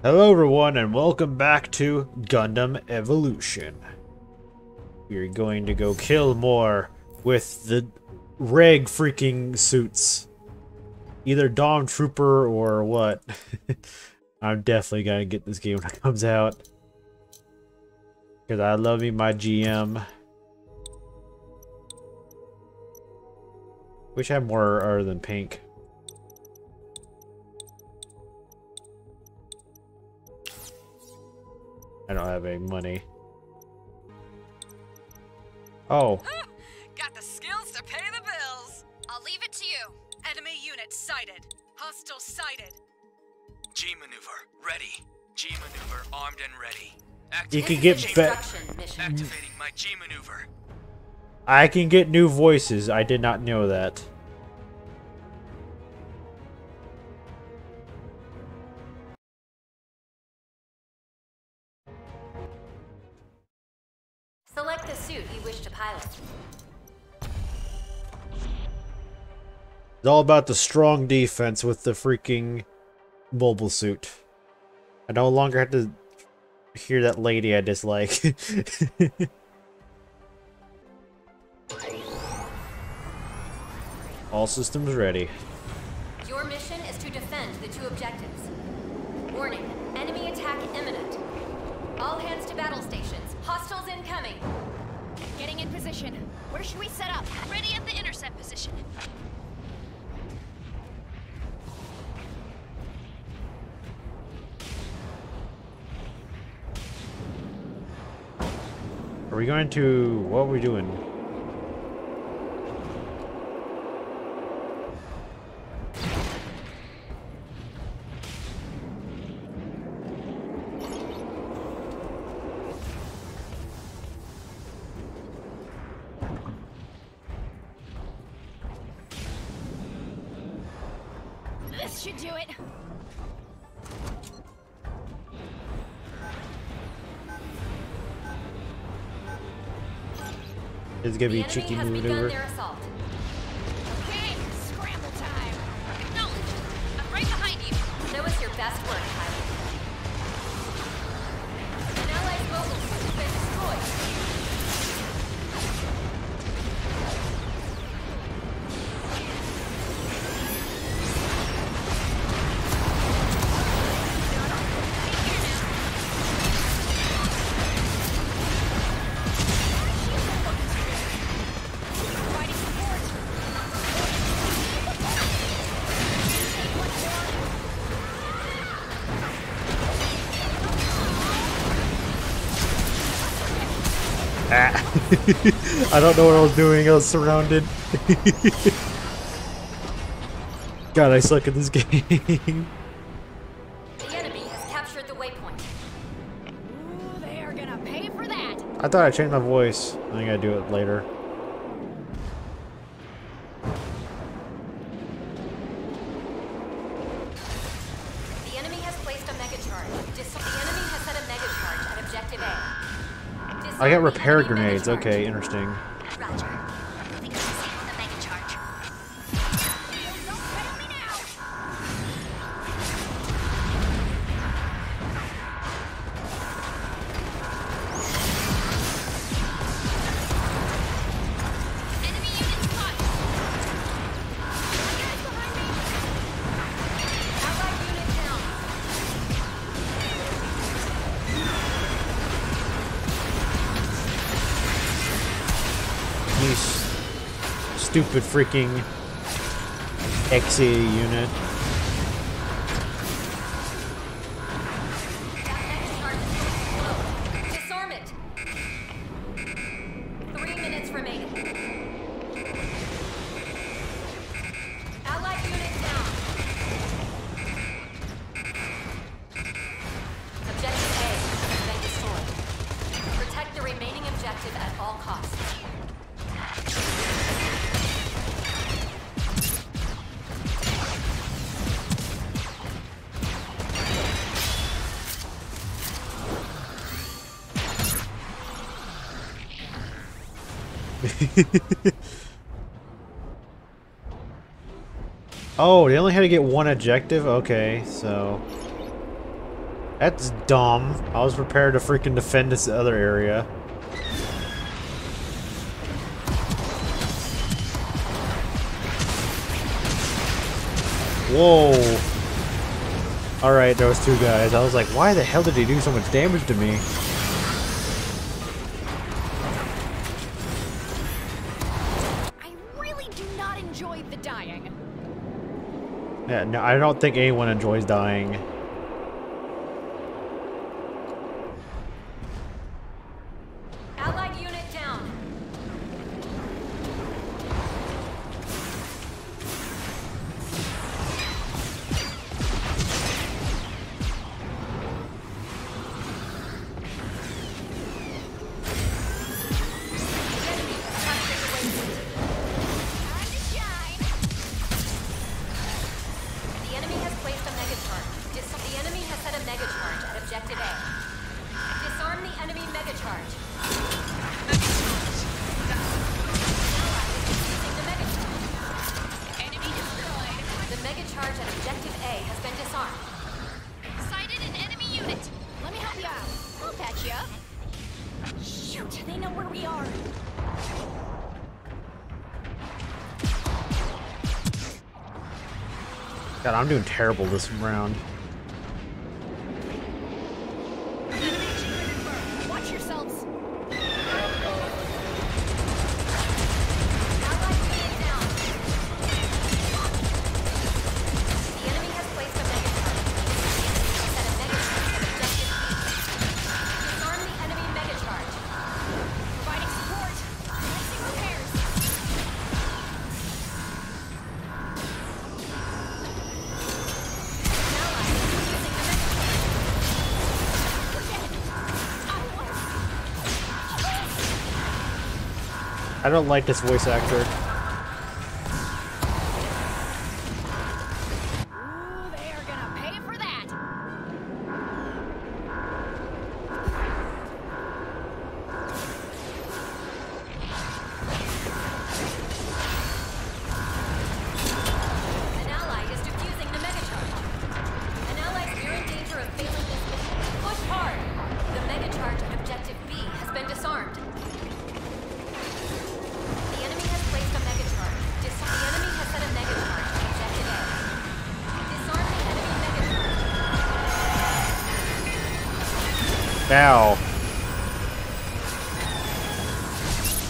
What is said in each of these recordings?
Hello everyone and welcome back to Gundam Evolution. We're going to go kill more with the reg freaking suits. Either Dom Trooper or what. I'm definitely gonna get this game when it comes out. Cause I love me my GM. Wish I had more other than pink. I don't have any money. Oh. Got the skills to pay the bills. I'll leave it to you. Enemy unit sighted. Hostile sighted. G maneuver ready. G maneuver armed and ready. You Activating get G- Instruction mission. Activating my G maneuver. I can get new voices. I did not know that. Pilot. It's all about the strong defense with the freaking mobile suit. I no longer have to hear that lady I dislike. all systems ready. Your mission is to defend the two objectives. Warning, enemy attack imminent. All hands to battle stations. Hostiles incoming. Getting in position. Where should we set up? Ready at the intercept position. Are we going to... What are we doing? Gonna be enemy cheeky maneuver. I don't know what I was doing. I was surrounded. God, I suck at this game. The enemy has captured the waypoint. Ooh, they are gonna pay for that. I thought I changed my voice. I think I do it later. I got repair grenades. Okay, interesting. Stupid freaking Exia unit. Objective A has been destroyed. Protect the remaining objective at all costs. Oh, they only had to get one objective? Okay, so... That's dumb. I was prepared to freaking defend this other area. Whoa. Alright, there was two guys. I was like, why the hell did he do so much damage to me? Yeah, no, I don't think anyone enjoys dying. God, I'm doing terrible this round. I don't like this voice actor. Charge. Ow.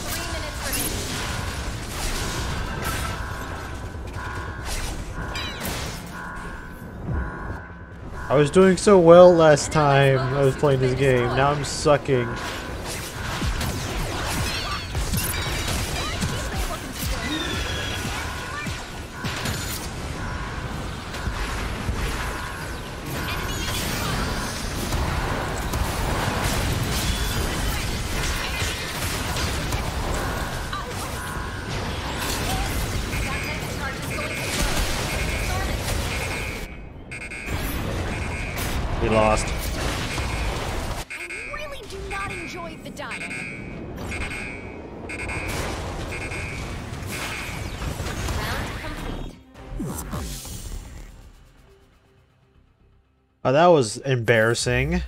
Three minutes remaining. I was doing so well last time I was playing this game. Now I'm sucking. Lost. I really do not enjoy the dying. Round complete. Oh, that was embarrassing.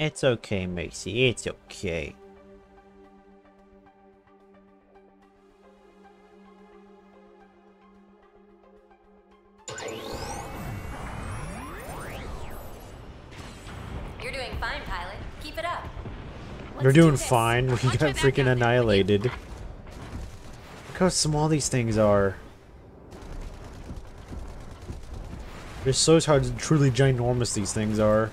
It's okay, Macy. It's okay. You're doing fine, pilot. Keep it up. You're Let's do doing this. fine. We Watch got freaking out annihilated. Look how small these things are. They're so hard, to truly ginormous these things are.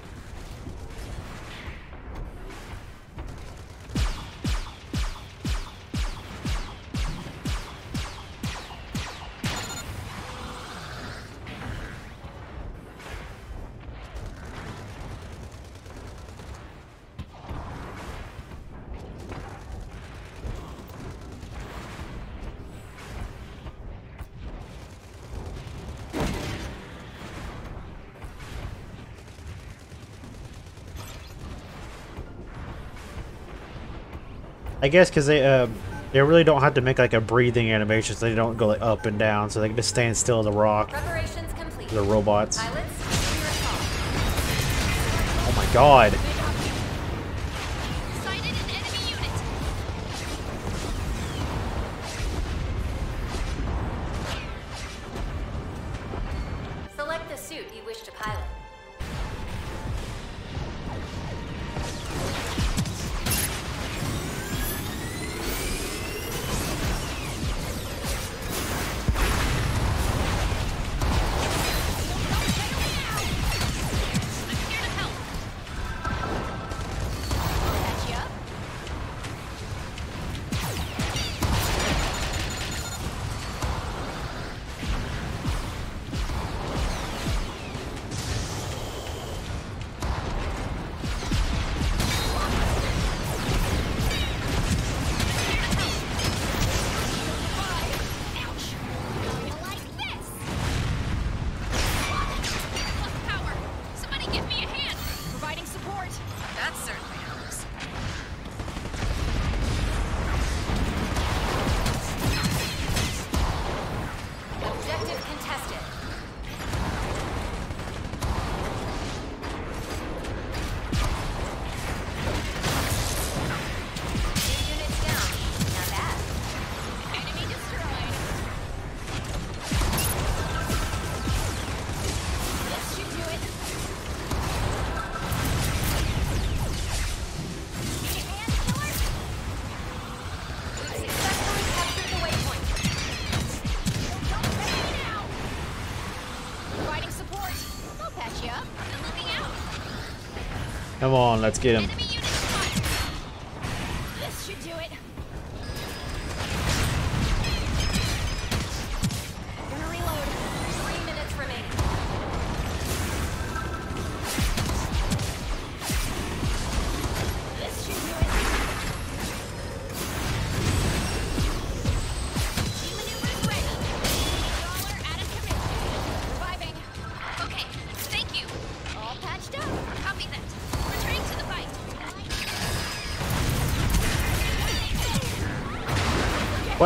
I guess because they uh, they really don't have to make like a breathing animation, so they don't go like up and down, so they can just stand still on the rock. Preparations complete. The robots. Oh my god. Come on, let's get him.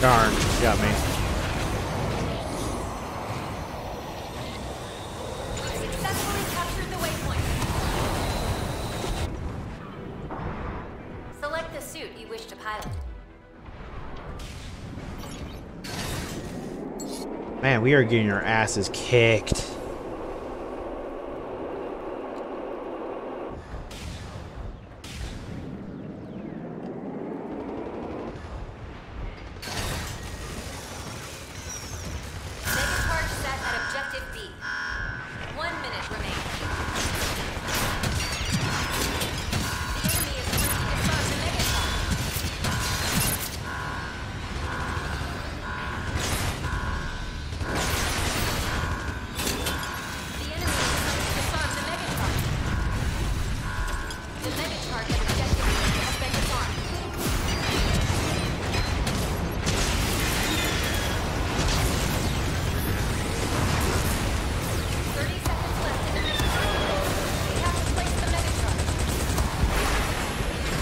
Darn, got me. Select the suit you wish to pilot. Man, we are getting our asses kicked.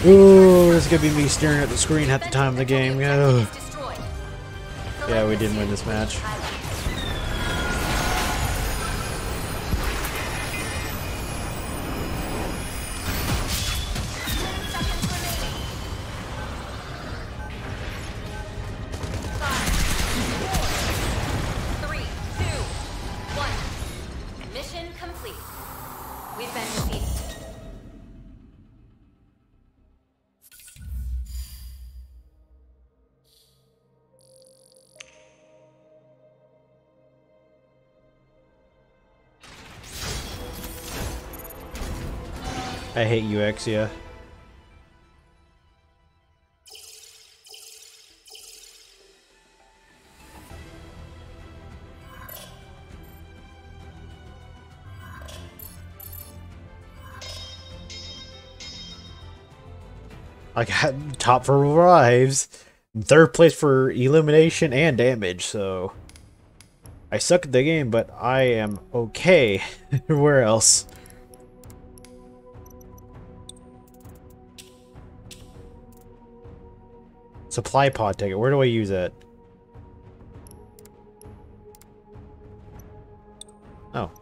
Ooh, this is gonna be me staring at the screen half the time of the game. Yeah, we didn't win this match. I hate UX, yeah. I got top for revives, third place for elimination and damage, so I suck at the game, but I am okay. Where else? Supply pod ticket. Where do I use it? Oh.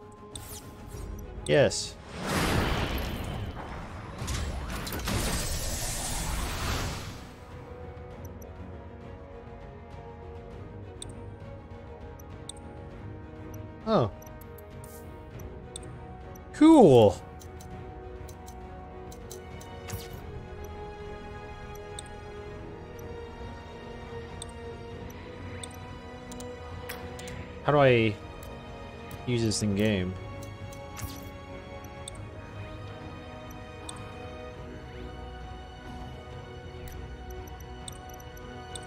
Yes. Oh. Cool. How do I use this in game?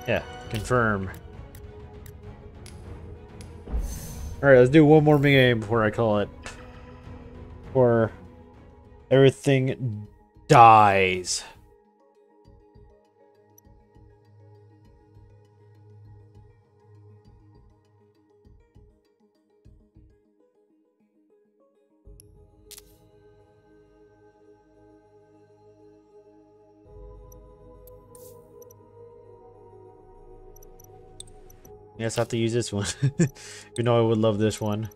Yeah, confirm. Alright, let's do one more game before I call it. Or everything dies. Yes, I have to use this one. you know I would love this one.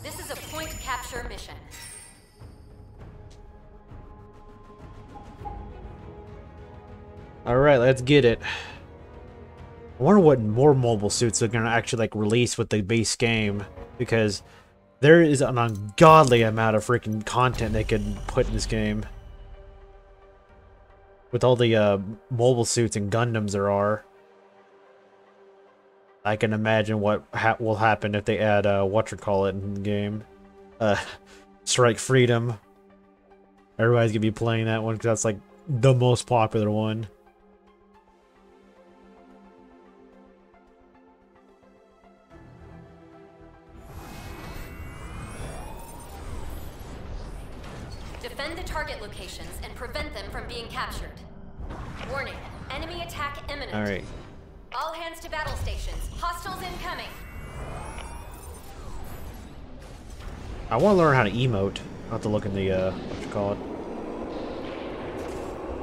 This is a point capture mission. Alright, let's get it. I wonder what more mobile suits are gonna actually like release with the base game because there is an ungodly amount of freaking content they could put in this game. With all the uh, mobile suits and Gundams there are. I can imagine what ha will happen if they add uh, what you call it in the game. Uh, Strike Freedom. Everybody's gonna be playing that one because that's like the most popular one. Being captured. Warning, enemy attack imminent. Alright. All hands to battle stations. Hostiles incoming. I want to learn how to emote. I'll have to look in the, uh, what you call it.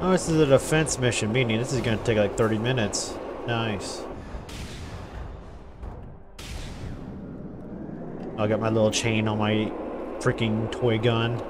Oh, this is a defense mission, meaning this is going to take like 30 minutes. Nice. I got my little chain on my freaking toy gun.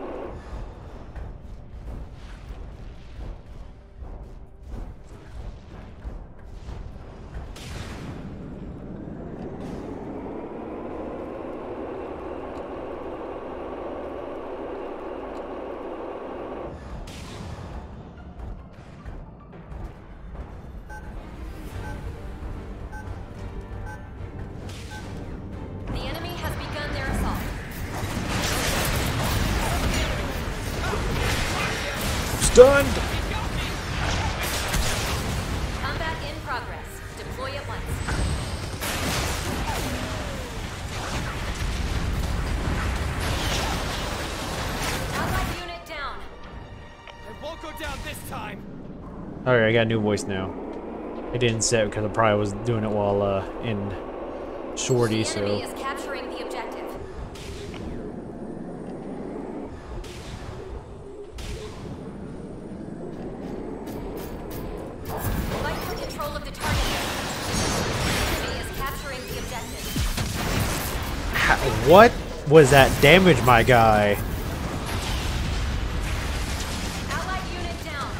Stunned! Combat in progress. Deploy at once. Allied unit down. I won't go down this time. Alright, I got a new voice now. I didn't set because I probably was doing it while uh, in Shorty, The enemy so... What was that damage, my guy? Allied unit down.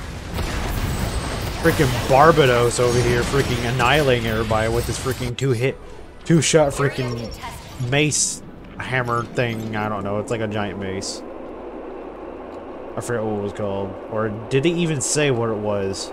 Freaking Barbatos over here freaking annihilating everybody with this freaking two hit, two shot freaking mace hammer thing. I don't know. It's like a giant mace. I forget what it was called. Or did he even say what it was?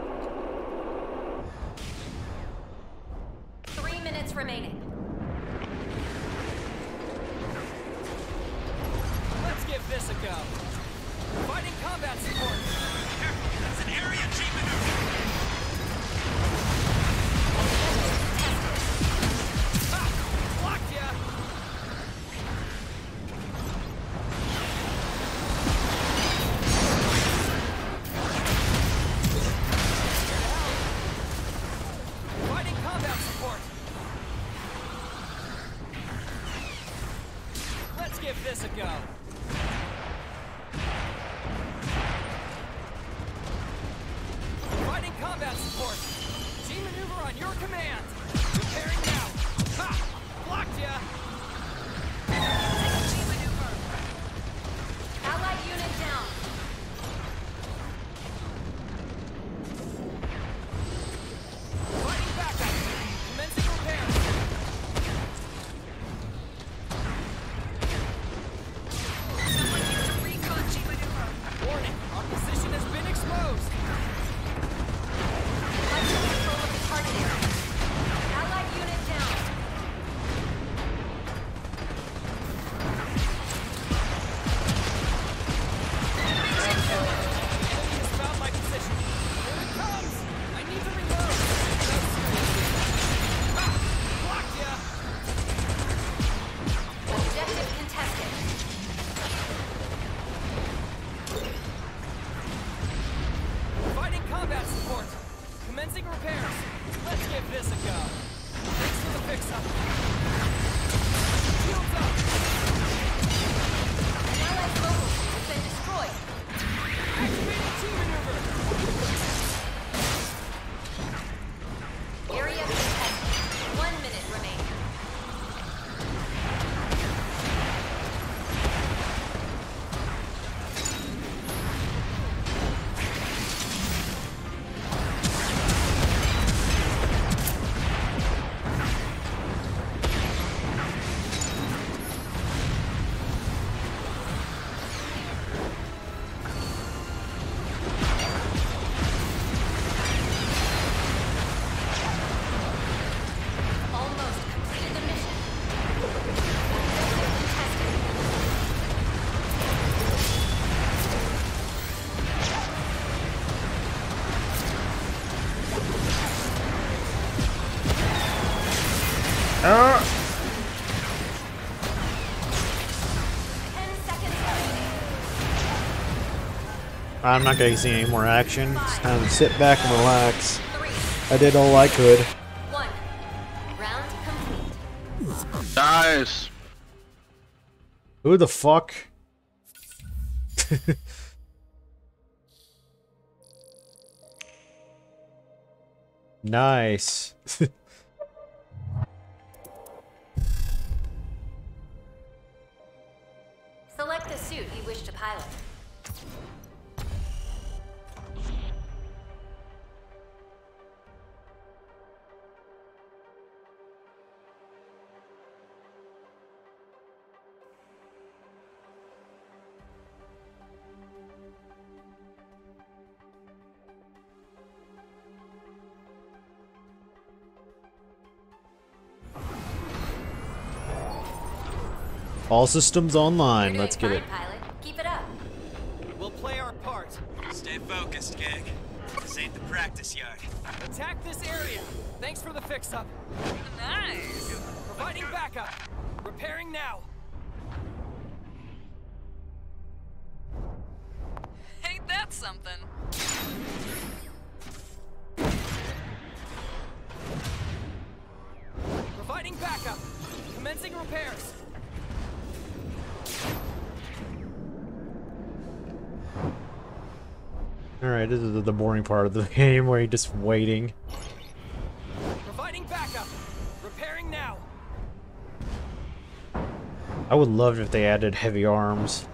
This a go. I'm not gonna see any more action. Just kind of sit back and relax. I did all I could. one. Round complete. Nice. Who the fuck? nice. Select the suit you wish to pilot. All systems online. Let's get it. fine, pilot. Keep it up. We'll play our part. Stay focused, Gig. This ain't the practice yard. Attack this area. Thanks for the fix-up. Nice. Providing backup. Repairing now. Ain't that something? Providing backup. Commencing repairs. Alright, this is the boring part of the game where you're just waiting. Providing backup. Repairing now. I would love if they added heavy arms.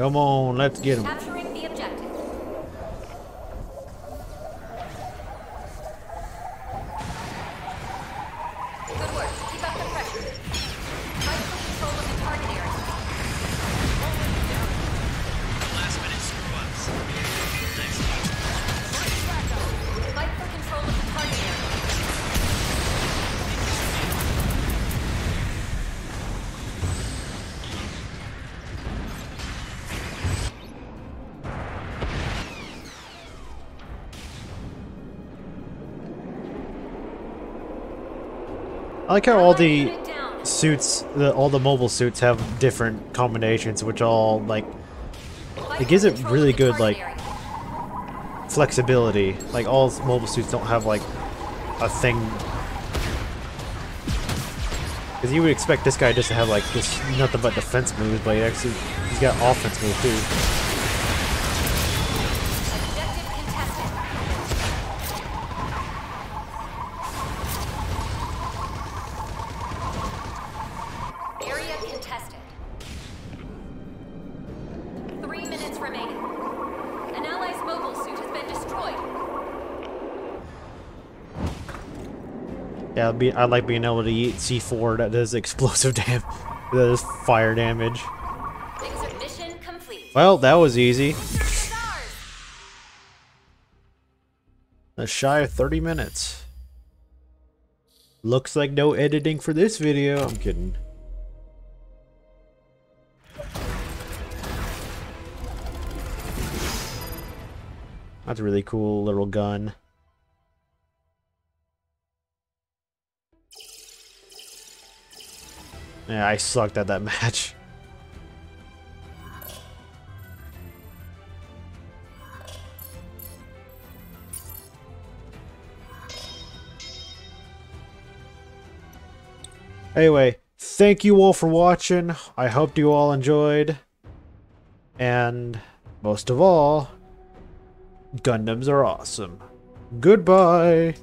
Come on, let's get him. I like how all the suits, the, all the mobile suits have different combinations, which all like it gives it really good, like- flexibility. Like all mobile suits don't have like a thing. Because you would expect this guy just to have like this nothing but defense moves, but he actually he's got offense moves too. Yeah, I'd be, I like being able to eat C4 that does explosive damage, that does fire damage. Exit mission complete. Well, that was easy. A shy of 30 minutes. Looks like no editing for this video. I'm kidding. That's a really cool little gun. Yeah, I sucked at that match. Anyway, thank you all for watching. I hope you all enjoyed. And most of all, Gundams are awesome. Goodbye.